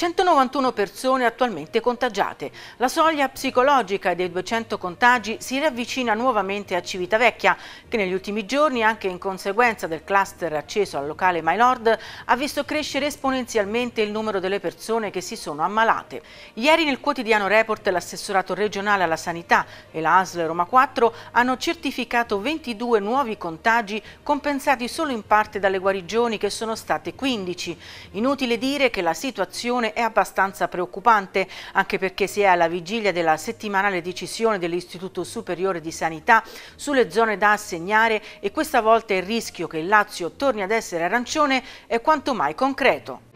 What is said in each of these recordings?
191 persone attualmente contagiate. La soglia psicologica dei 200 contagi si riavvicina nuovamente a Civitavecchia, che negli ultimi giorni, anche in conseguenza del cluster acceso al locale My Lord, ha visto crescere esponenzialmente il numero delle persone che si sono ammalate. Ieri nel quotidiano Report l'assessorato regionale alla sanità e la ASL Roma 4 hanno certificato 22 nuovi contagi compensati solo in parte dalle guarigioni che sono state 15. Inutile dire che la situazione è abbastanza preoccupante, anche perché si è alla vigilia della settimanale decisione dell'Istituto Superiore di Sanità sulle zone da assegnare e questa volta il rischio che il Lazio torni ad essere arancione è quanto mai concreto.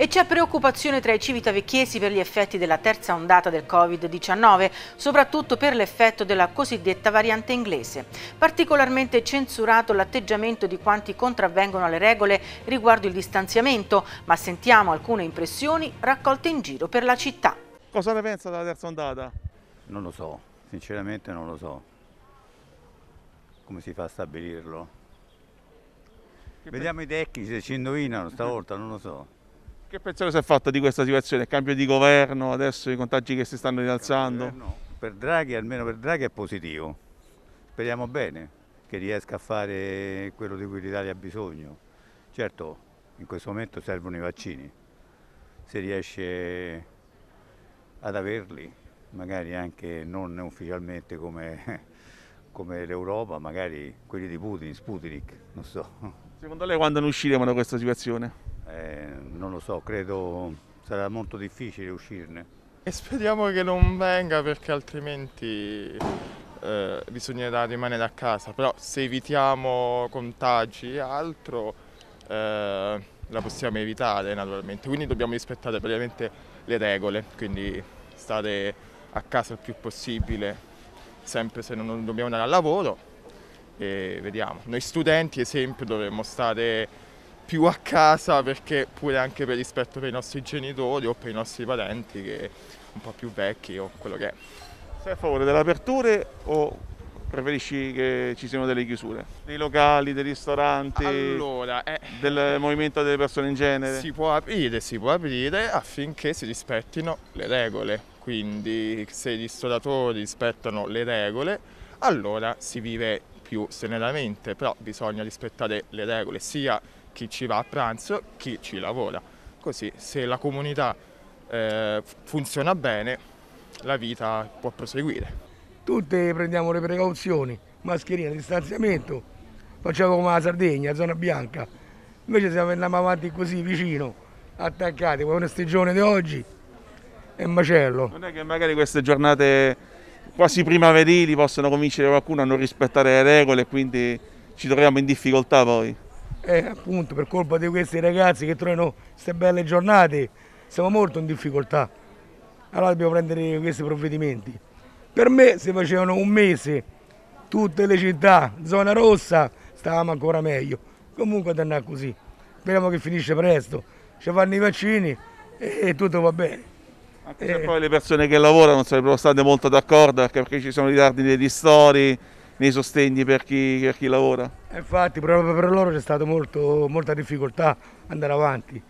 E c'è preoccupazione tra i civitavecchiesi per gli effetti della terza ondata del Covid-19, soprattutto per l'effetto della cosiddetta variante inglese. Particolarmente censurato l'atteggiamento di quanti contravvengono alle regole riguardo il distanziamento, ma sentiamo alcune impressioni raccolte in giro per la città. Cosa ne pensa della terza ondata? Non lo so, sinceramente non lo so. Come si fa a stabilirlo? Vediamo i tecnici se ci indovinano stavolta, non lo so. Che pensiero si è fatto di questa situazione? Il cambio di governo, adesso i contagi che si stanno rialzando? Per Draghi, almeno per Draghi è positivo. Speriamo bene che riesca a fare quello di cui l'Italia ha bisogno. Certo, in questo momento servono i vaccini. Se riesce ad averli, magari anche non ufficialmente come, come l'Europa, magari quelli di Putin, Sputnik, non so. Secondo lei quando ne usciremo da questa situazione? Eh, non lo so, credo sarà molto difficile uscirne. E speriamo che non venga perché altrimenti eh, bisognerà rimanere a casa, però se evitiamo contagi e altro eh, la possiamo evitare naturalmente, quindi dobbiamo rispettare praticamente le regole, quindi stare a casa il più possibile, sempre se non dobbiamo andare al lavoro e vediamo. Noi studenti esempio dovremmo stare più a casa perché pure anche per rispetto per i nostri genitori o per i nostri parenti che un po' più vecchi o quello che è. Sei a favore delle aperture o preferisci che ci siano delle chiusure? Dei locali, dei ristoranti? Allora, eh, del movimento delle persone in genere? Si può aprire, si può aprire affinché si rispettino le regole. Quindi se i ristoratori rispettano le regole, allora si vive più serenamente, però bisogna rispettare le regole sia chi ci va a pranzo, chi ci lavora. Così se la comunità eh, funziona bene, la vita può proseguire. Tutte prendiamo le precauzioni, mascherina, distanziamento, facciamo come la Sardegna, zona bianca. Invece se andiamo avanti così vicino, attaccati, come una stagione di oggi, è un macello. Non è che magari queste giornate quasi primaverili possono convincere qualcuno a non rispettare le regole e quindi ci troviamo in difficoltà poi? Eh, appunto per colpa di questi ragazzi che trovano queste belle giornate siamo molto in difficoltà. Allora dobbiamo prendere questi provvedimenti. Per me se facevano un mese tutte le città, zona rossa, stavamo ancora meglio. Comunque ad andare così. Speriamo che finisce presto, ci fanno i vaccini e tutto va bene. Anche se eh. poi le persone che lavorano sarebbero state molto d'accordo perché, ci sono ritardi nei ristori, nei sostegni per chi, per chi lavora. Infatti proprio per loro c'è stata molta difficoltà andare avanti.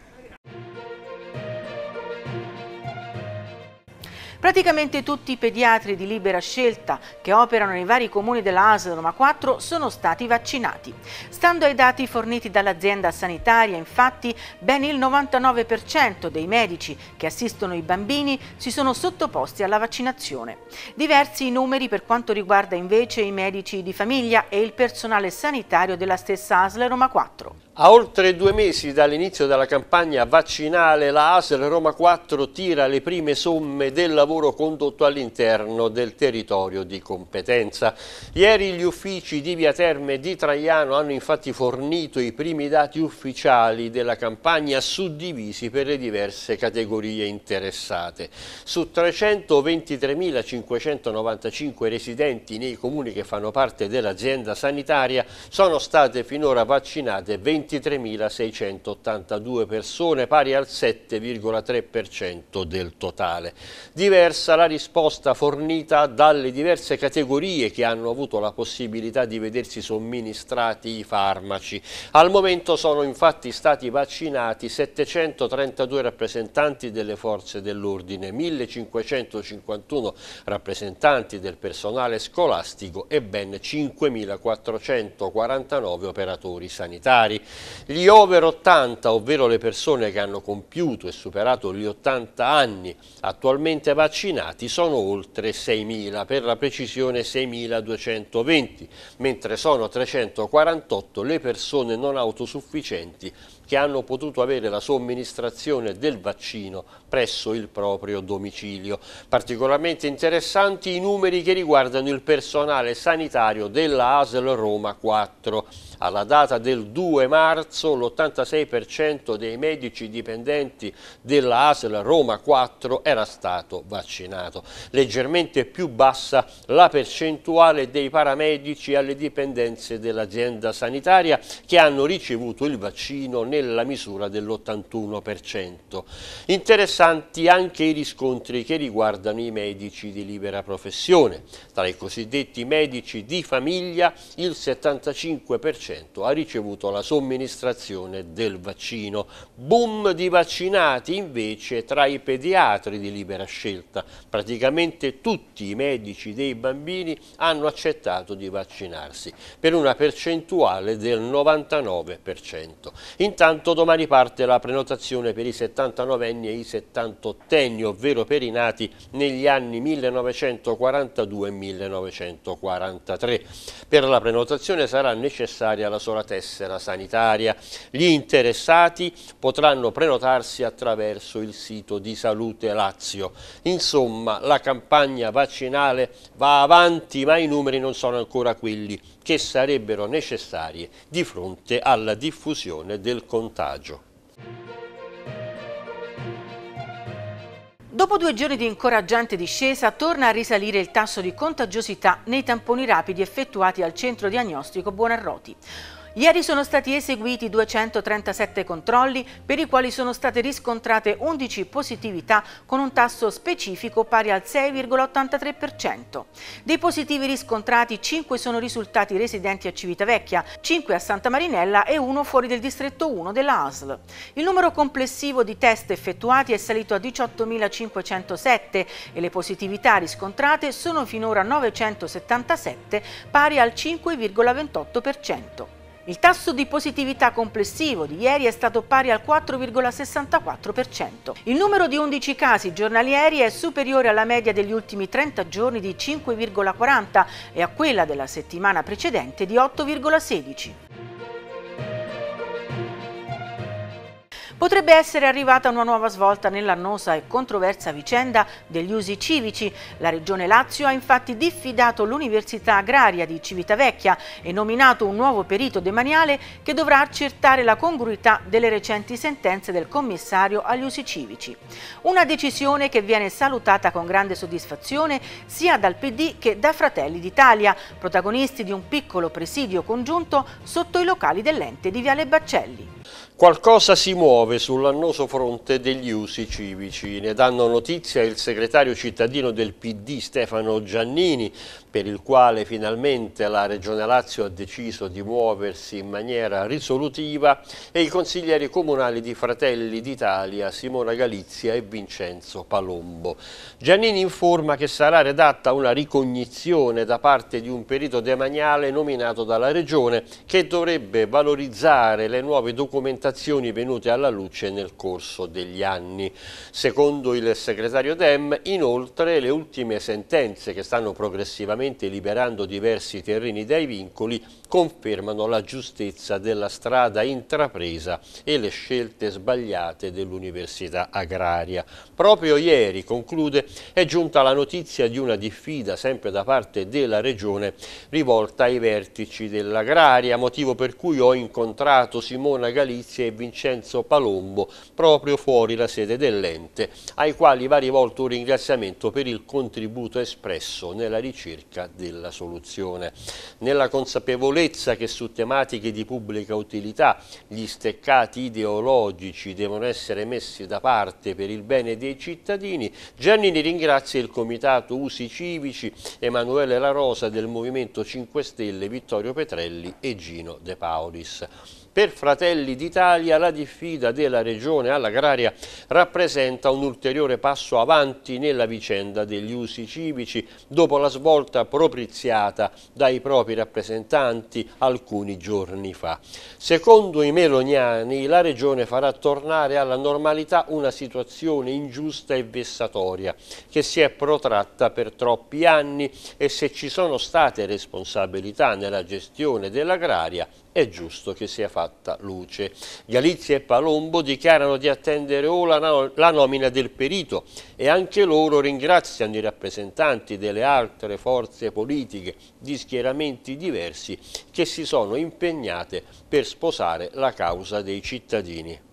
Praticamente tutti i pediatri di libera scelta che operano nei vari comuni della ASL Roma 4 sono stati vaccinati. Stando ai dati forniti dall'azienda sanitaria, infatti, ben il 99% dei medici che assistono i bambini si sono sottoposti alla vaccinazione. Diversi i numeri per quanto riguarda invece i medici di famiglia e il personale sanitario della stessa ASL Roma 4. A oltre due mesi dall'inizio della campagna vaccinale, la ASL Roma 4 tira le prime somme del lavoro condotto all'interno del territorio di competenza. Ieri gli uffici di Via Terme e di Traiano hanno infatti fornito i primi dati ufficiali della campagna suddivisi per le diverse categorie interessate. Su 323.595 residenti nei comuni che fanno parte dell'azienda sanitaria sono state finora vaccinate 20 23.682 persone, pari al 7,3% del totale. Diversa la risposta fornita dalle diverse categorie che hanno avuto la possibilità di vedersi somministrati i farmaci. Al momento sono infatti stati vaccinati 732 rappresentanti delle forze dell'ordine, 1551 rappresentanti del personale scolastico e ben 5449 operatori sanitari. Gli over 80, ovvero le persone che hanno compiuto e superato gli 80 anni attualmente vaccinati, sono oltre 6.000, per la precisione 6.220, mentre sono 348 le persone non autosufficienti che hanno potuto avere la somministrazione del vaccino presso il proprio domicilio. Particolarmente interessanti i numeri che riguardano il personale sanitario della ASL Roma 4. Alla data del 2 marzo l'86% dei medici dipendenti della ASL Roma 4 era stato vaccinato. Leggermente più bassa la percentuale dei paramedici alle dipendenze dell'azienda sanitaria che hanno ricevuto il vaccino nella misura dell'81%. Interessanti anche i riscontri che riguardano i medici di libera professione. Tra i cosiddetti medici di famiglia il 75% ha ricevuto la somministrazione del vaccino. Boom di vaccinati invece tra i pediatri di libera scelta. Praticamente tutti i medici dei bambini hanno accettato di vaccinarsi per una percentuale del 99%. Intanto domani parte la prenotazione per i 79enni e i 78enni, ovvero per i nati negli anni 1942 e 1943. Per la prenotazione sarà necessaria la sola tessera sanitaria. Gli interessati potranno prenotarsi attraverso il sito di Salute Lazio. Insomma, la campagna vaccinale va avanti, ma i numeri non sono ancora quelli che sarebbero necessari di fronte alla diffusione del contagio. Dopo due giorni di incoraggiante discesa, torna a risalire il tasso di contagiosità nei tamponi rapidi effettuati al centro diagnostico Buonarroti. Ieri sono stati eseguiti 237 controlli per i quali sono state riscontrate 11 positività con un tasso specifico pari al 6,83%. Dei positivi riscontrati 5 sono risultati residenti a Civitavecchia, 5 a Santa Marinella e 1 fuori del distretto 1 della ASL. Il numero complessivo di test effettuati è salito a 18.507 e le positività riscontrate sono finora 977 pari al 5,28%. Il tasso di positività complessivo di ieri è stato pari al 4,64%. Il numero di 11 casi giornalieri è superiore alla media degli ultimi 30 giorni di 5,40 e a quella della settimana precedente di 8,16. Potrebbe essere arrivata una nuova svolta nell'annosa e controversa vicenda degli usi civici. La Regione Lazio ha infatti diffidato l'Università Agraria di Civitavecchia e nominato un nuovo perito demaniale che dovrà accertare la congruità delle recenti sentenze del commissario agli usi civici. Una decisione che viene salutata con grande soddisfazione sia dal PD che da Fratelli d'Italia, protagonisti di un piccolo presidio congiunto sotto i locali dell'ente di Viale Baccelli. Qualcosa si muove sull'annoso fronte degli usi civici. Ne danno notizia il segretario cittadino del PD Stefano Giannini, per il quale finalmente la Regione Lazio ha deciso di muoversi in maniera risolutiva, e i consiglieri comunali di Fratelli d'Italia Simona Galizia e Vincenzo Palombo. Giannini informa che sarà redatta una ricognizione da parte di un perito demaniale nominato dalla Regione che dovrebbe valorizzare le nuove documentazioni venute alla luce nel corso degli anni. Secondo il segretario Dem, inoltre, le ultime sentenze che stanno progressivamente liberando diversi terreni dai vincoli confermano la giustezza della strada intrapresa e le scelte sbagliate dell'università agraria. Proprio ieri, conclude, è giunta la notizia di una diffida sempre da parte della Regione rivolta ai vertici dell'agraria, motivo per cui ho incontrato Simona Galizia e Vincenzo Palombo proprio fuori la sede dell'ente, ai quali va rivolto un ringraziamento per il contributo espresso nella ricerca della soluzione. Nella consapevolezza che su tematiche di pubblica utilità gli steccati ideologici devono essere messi da parte per il bene dei cittadini, Giannini ringrazia il Comitato Usi Civici, Emanuele La Rosa del Movimento 5 Stelle, Vittorio Petrelli e Gino De Paulis. Per Fratelli d'Italia la diffida della Regione all'agraria rappresenta un ulteriore passo avanti nella vicenda degli usi civici dopo la svolta propiziata dai propri rappresentanti alcuni giorni fa. Secondo i meloniani la Regione farà tornare alla normalità una situazione ingiusta e vessatoria che si è protratta per troppi anni e se ci sono state responsabilità nella gestione dell'agraria è giusto che sia fatta luce. Galizia e Palombo dichiarano di attendere ora la nomina del perito e anche loro ringraziano i rappresentanti delle altre forze politiche di schieramenti diversi che si sono impegnate per sposare la causa dei cittadini.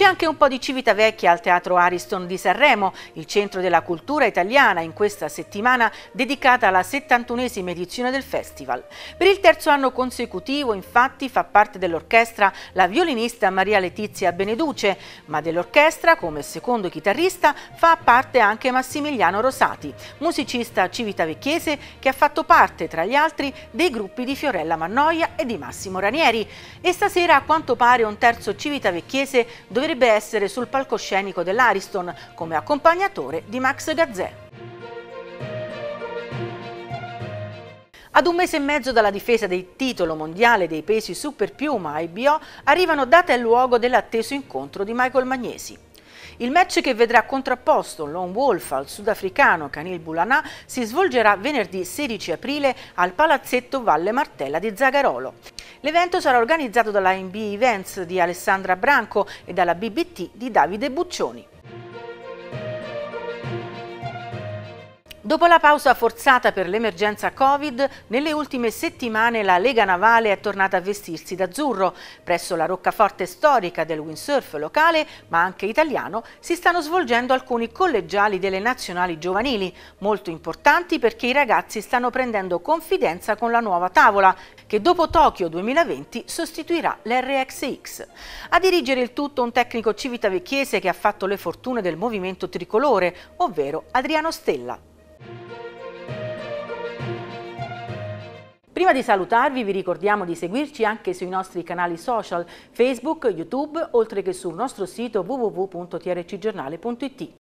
C'è anche un po' di Civitavecchia al Teatro Ariston di Sanremo, il centro della cultura italiana in questa settimana dedicata alla 71esima edizione del festival. Per il terzo anno consecutivo infatti fa parte dell'orchestra la violinista Maria Letizia Beneduce, ma dell'orchestra come secondo chitarrista fa parte anche Massimiliano Rosati, musicista civitavecchiese che ha fatto parte tra gli altri dei gruppi di Fiorella Mannoia e di Massimo Ranieri. E stasera a quanto pare un terzo civitavecchiese dovrebbe dovrebbe essere sul palcoscenico dell'Ariston come accompagnatore di Max Gazzè. Ad un mese e mezzo dalla difesa del titolo mondiale dei pesi super piuma IBO arrivano date e luogo dell'atteso incontro di Michael Magnesi. Il match che vedrà contrapposto Lone Wolf al sudafricano Canil Bulana si svolgerà venerdì 16 aprile al Palazzetto Valle Martella di Zagarolo. L'evento sarà organizzato dalla MB Events di Alessandra Branco e dalla BBT di Davide Buccioni. Dopo la pausa forzata per l'emergenza Covid, nelle ultime settimane la Lega Navale è tornata a vestirsi d'azzurro. Presso la roccaforte storica del windsurf locale, ma anche italiano, si stanno svolgendo alcuni collegiali delle nazionali giovanili, molto importanti perché i ragazzi stanno prendendo confidenza con la nuova tavola, che dopo Tokyo 2020 sostituirà l'RXX. A dirigere il tutto un tecnico civitavecchiese che ha fatto le fortune del movimento tricolore, ovvero Adriano Stella. Prima di salutarvi vi ricordiamo di seguirci anche sui nostri canali social Facebook, YouTube, oltre che sul nostro sito www.trcgiornale.it.